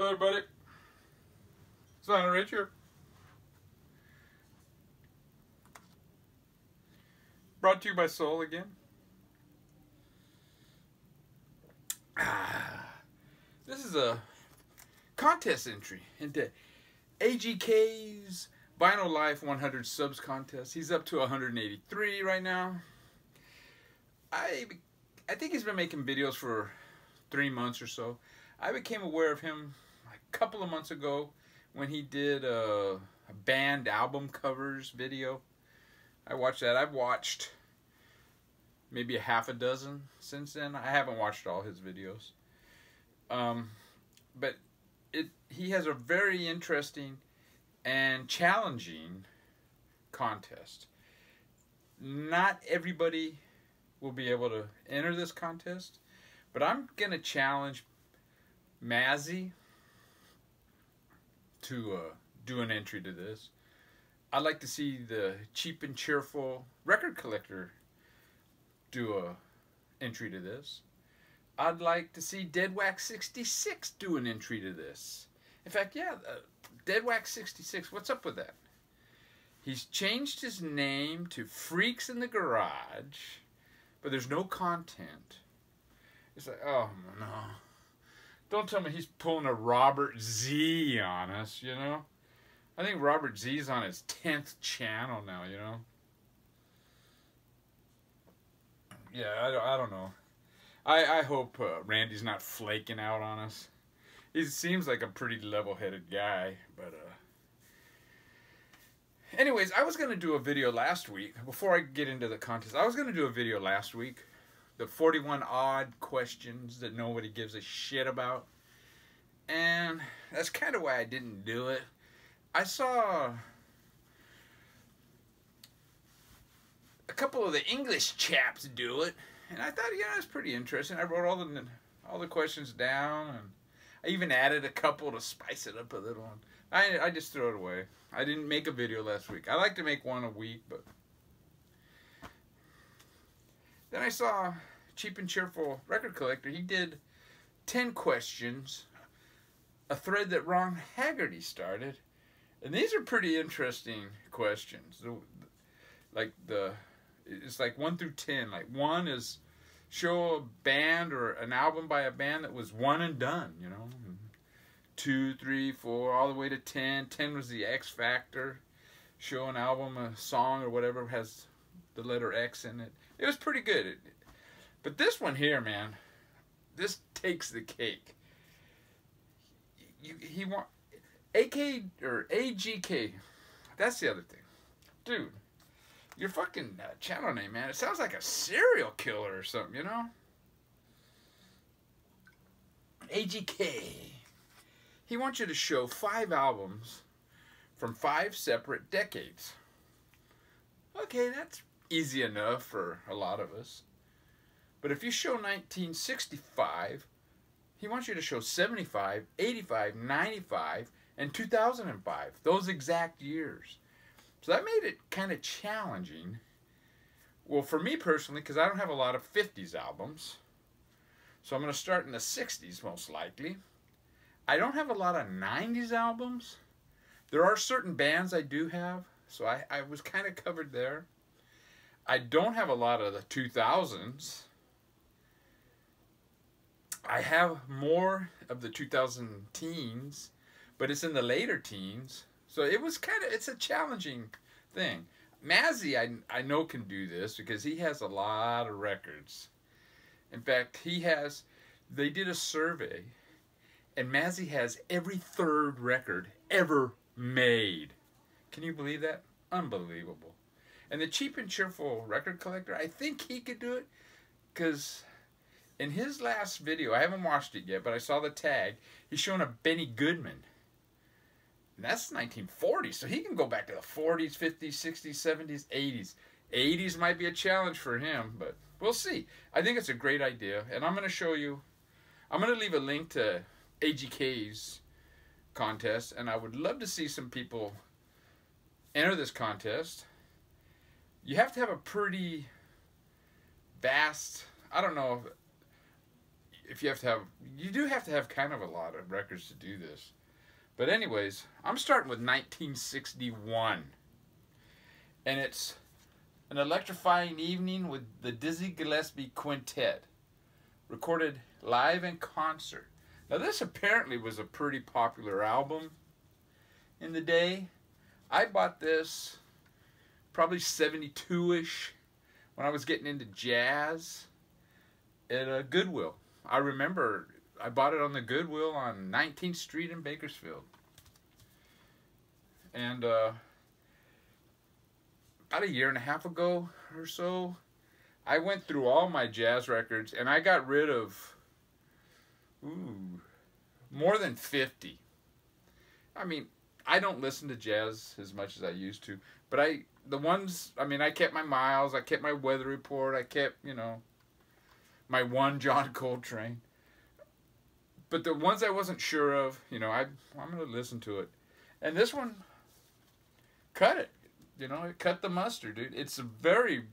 Hello, everybody. Vinyl Rich here. Brought to you by Soul again. Ah, this is a contest entry into AGK's Vinyl Life 100 Subs contest. He's up to 183 right now. I I think he's been making videos for three months or so. I became aware of him a couple of months ago when he did a, a band album covers video. I watched that. I've watched maybe a half a dozen since then. I haven't watched all his videos. Um, but it he has a very interesting and challenging contest. Not everybody will be able to enter this contest, but I'm going to challenge Mazzy to uh, do an entry to this. I'd like to see the cheap and cheerful record collector do a entry to this. I'd like to see Dead Wax 66 do an entry to this. In fact, yeah, uh, Dead Wax 66, what's up with that? He's changed his name to Freaks in the Garage, but there's no content. It's like, oh no. Don't tell me he's pulling a Robert Z on us, you know? I think Robert Z's on his 10th channel now, you know? Yeah, I, I don't know. I, I hope uh, Randy's not flaking out on us. He seems like a pretty level-headed guy, but uh Anyways, I was going to do a video last week before I get into the contest. I was going to do a video last week the 41 odd questions that nobody gives a shit about. And that's kind of why I didn't do it. I saw a couple of the English chaps do it, and I thought, yeah, that's pretty interesting. I wrote all the all the questions down, and I even added a couple to spice it up a little. I I just threw it away. I didn't make a video last week. I like to make one a week, but then I saw Cheap and Cheerful Record Collector. He did 10 questions, a thread that Ron Haggerty started. And these are pretty interesting questions. Like the, it's like 1 through 10. Like 1 is show a band or an album by a band that was one and done, you know. Two, three, four, all the way to 10. 10 was the X Factor. Show an album, a song, or whatever has the letter X in it. It was pretty good. It, but this one here, man, this takes the cake. You, he want AK or AGK. That's the other thing, dude. Your fucking uh, channel name, man. It sounds like a serial killer or something, you know. AGK. He wants you to show five albums from five separate decades. Okay, that's easy enough for a lot of us. But if you show 1965, he wants you to show 75, 85, 95, and 2005. Those exact years. So that made it kind of challenging. Well, for me personally, because I don't have a lot of 50s albums. So I'm going to start in the 60s most likely. I don't have a lot of 90s albums. There are certain bands I do have. So I, I was kind of covered there. I don't have a lot of the 2000s. I have more of the 2000 teens, but it's in the later teens. So it was kind of, it's a challenging thing. Mazzy, I, I know can do this because he has a lot of records. In fact, he has, they did a survey and Mazzy has every third record ever made. Can you believe that? Unbelievable. And the cheap and cheerful record collector, I think he could do it because in his last video, I haven't watched it yet, but I saw the tag. He's showing a Benny Goodman. And that's 1940, so he can go back to the 40s, 50s, 60s, 70s, 80s. 80s might be a challenge for him, but we'll see. I think it's a great idea, and I'm going to show you. I'm going to leave a link to AGK's contest, and I would love to see some people enter this contest. You have to have a pretty vast, I don't know, if you have to have, you do have to have kind of a lot of records to do this. But anyways, I'm starting with 1961, and it's an electrifying evening with the Dizzy Gillespie Quintet, recorded live in concert. Now this apparently was a pretty popular album in the day. I bought this probably 72ish when I was getting into jazz at a Goodwill. I remember I bought it on the Goodwill on 19th Street in Bakersfield. And uh, about a year and a half ago or so, I went through all my jazz records and I got rid of ooh, more than 50. I mean, I don't listen to jazz as much as I used to, but I the ones I mean, I kept my miles, I kept my weather report, I kept, you know, my one John Coltrane. But the ones I wasn't sure of, you know, I I'm to listen to it. And this one cut it. You know, it cut the mustard, dude. It's a very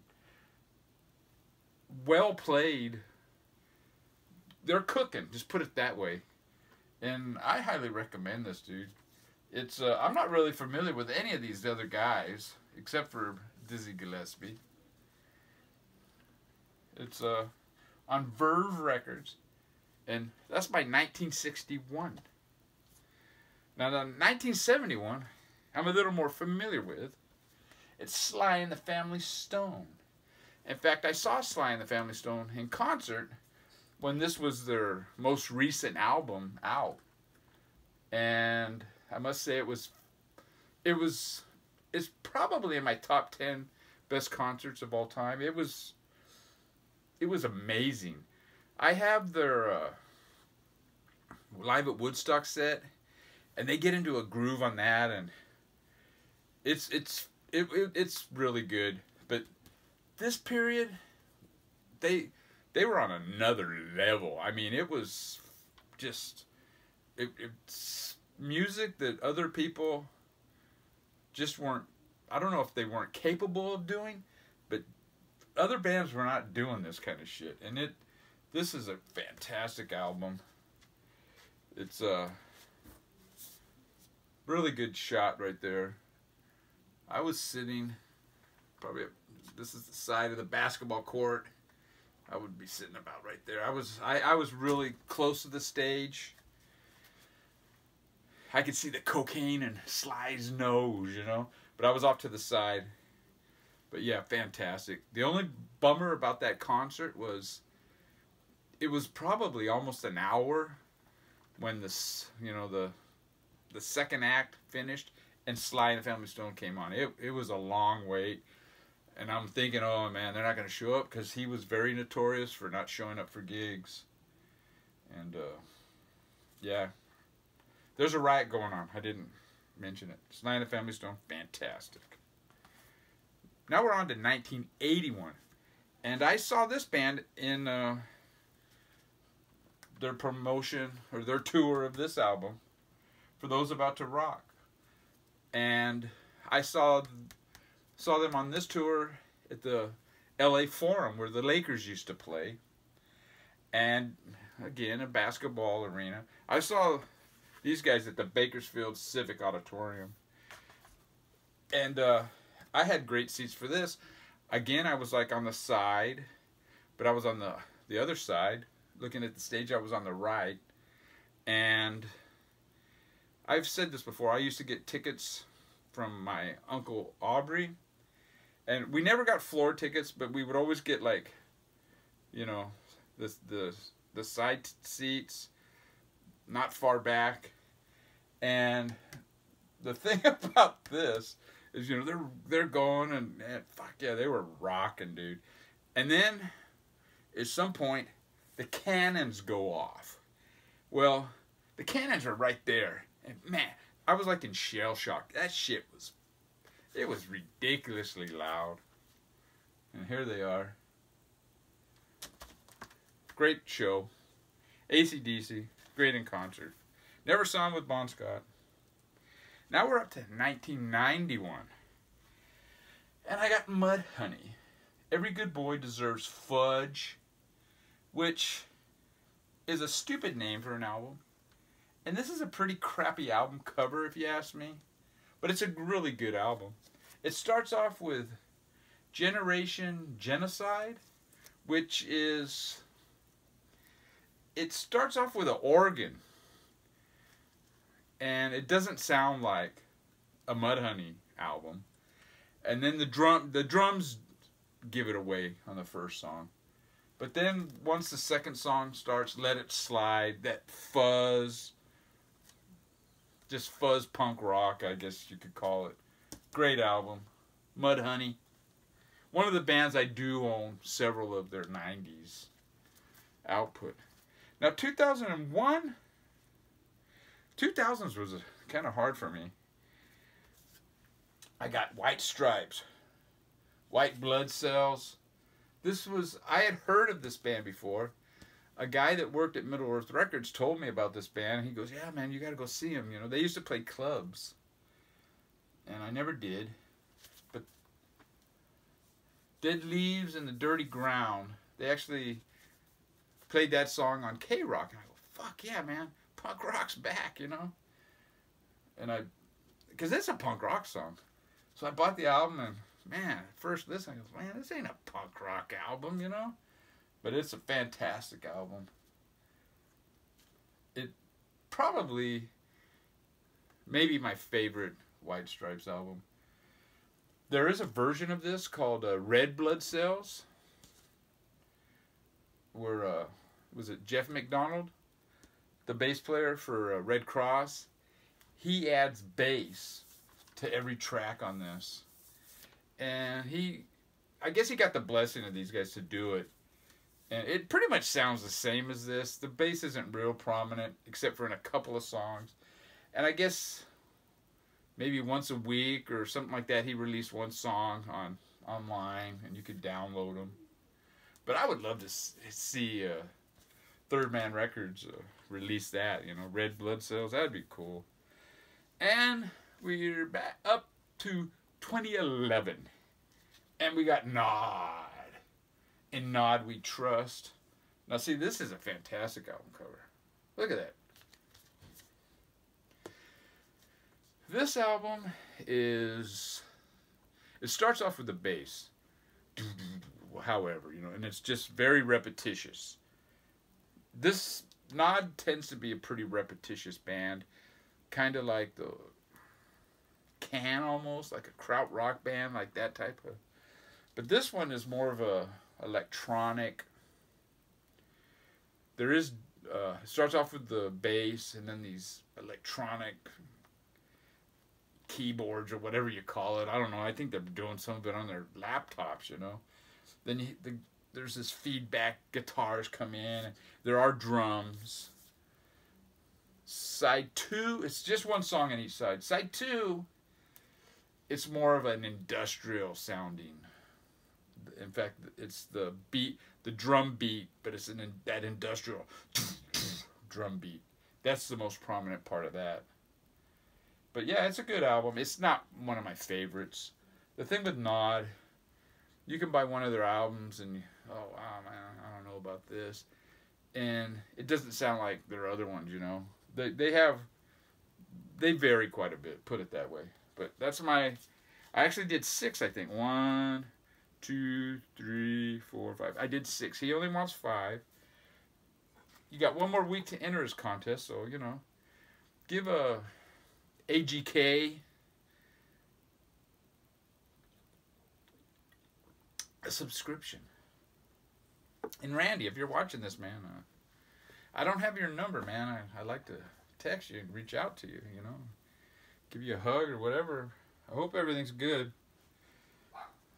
well played. They're cooking, just put it that way. And I highly recommend this, dude. It's uh, I'm not really familiar with any of these other guys except for Dizzy Gillespie. It's uh on Verve Records, and that's by 1961. Now, the 1971, I'm a little more familiar with. It's Sly and the Family Stone. In fact, I saw Sly and the Family Stone in concert when this was their most recent album out. And I must say it was it was it's probably in my top 10 best concerts of all time. It was it was amazing. I have their uh, live at Woodstock set, and they get into a groove on that, and it's it's it, it it's really good. But this period, they they were on another level. I mean, it was just it, it's music that other people just weren't. I don't know if they weren't capable of doing, other bands were not doing this kind of shit. And it, this is a fantastic album. It's a really good shot right there. I was sitting, probably. This is the side of the basketball court. I would be sitting about right there. I was I, I was really close to the stage. I could see the cocaine and Sly's nose, you know, but I was off to the side. But yeah, fantastic. The only bummer about that concert was it was probably almost an hour when this, you know, the the second act finished and Sly and the Family Stone came on. It it was a long wait. And I'm thinking, oh man, they're not going to show up because he was very notorious for not showing up for gigs. And uh, yeah, there's a riot going on. I didn't mention it. Sly and the Family Stone, fantastic. Now we're on to 1981. And I saw this band in uh, their promotion or their tour of this album for those about to rock. And I saw saw them on this tour at the LA Forum where the Lakers used to play. And again, a basketball arena. I saw these guys at the Bakersfield Civic Auditorium. And uh, I had great seats for this. Again, I was like on the side, but I was on the the other side, looking at the stage. I was on the right, and I've said this before. I used to get tickets from my uncle Aubrey, and we never got floor tickets, but we would always get like, you know, the the the side seats, not far back, and the thing about this is you know they're they're going and, and fuck yeah they were rocking dude. And then at some point the cannons go off. Well the cannons are right there. And man i was like in shell shock. That shit was it was ridiculously loud. And here they are. Great show. AC/DC great in concert. Never saw him with bon scott now we're up to 1991. And I got Mud Honey. Every good boy deserves fudge, which is a stupid name for an album. And this is a pretty crappy album cover, if you ask me. But it's a really good album. It starts off with Generation Genocide, which is. It starts off with an organ. And it doesn't sound like a Mudhoney album. And then the drum the drums give it away on the first song. But then once the second song starts, Let It Slide, that fuzz, just fuzz punk rock, I guess you could call it. Great album. Mudhoney. One of the bands I do own several of their 90s output. Now 2001 2000s was kind of hard for me. I got White Stripes, White Blood Cells. This was I had heard of this band before. A guy that worked at Middle Earth Records told me about this band. He goes, "Yeah, man, you got to go see them. You know, they used to play clubs." And I never did. But Dead Leaves and the Dirty Ground, they actually played that song on K Rock, and I go, "Fuck yeah, man, punk rock's back," you know. And I, because it's a punk rock song. So I bought the album and man, first listen, I goes, man, this ain't a punk rock album, you know? But it's a fantastic album. It probably maybe my favorite White Stripes album. There is a version of this called uh, Red Blood Cells. Where uh, was it Jeff McDonald, the bass player for uh, Redd Kross? He adds bass to every track on this. And he, I guess he got the blessing of these guys to do it. And it pretty much sounds the same as this. The bass isn't real prominent, except for in a couple of songs. And I guess maybe once a week or something like that, he released one song on online, and you could download them. But I would love to see uh, Third Man Records uh, release that. You know, Red Blood Cells. That'd be cool. And we're back up to 2011. And we got Nod. In Nod We Trust. Now, see, this is a fantastic album cover. Look at that. This album is. It starts off with the bass. However, you know, and it's just very repetitious. This Nod tends to be a pretty repetitious band. Kind of like the can almost like a krautrock band, like that type of. But this one is more of a electronic. There is uh, starts off with the bass and then these electronic keyboards or whatever you call it. I don't know. I think they're doing some of it on their laptops, you know. Then you, the, there's this feedback guitars come in. There are drums. Side two, it's just one song on each side. Side two it's more of an industrial sounding. In fact, it's the beat, the drum beat, but it's an that industrial drum beat. That's the most prominent part of that. But yeah, it's a good album. It's not one of my favorites. The thing with Nod, you can buy one of their albums and oh wow man, I don't know about this, and it doesn't sound like there are other ones. You know, they they have they vary quite a bit. Put it that way. But that's my. I actually did six, I think. One, two, three, four, five. I did six. He only wants five. You got one more week to enter his contest, so you know, give a AGK a subscription. And Randy, if you're watching this, man, uh, I don't have your number, man. I I like to text you and reach out to you. You know give you a hug or whatever. I hope everything's good.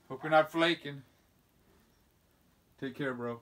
Hope you're not flaking. Take care, bro.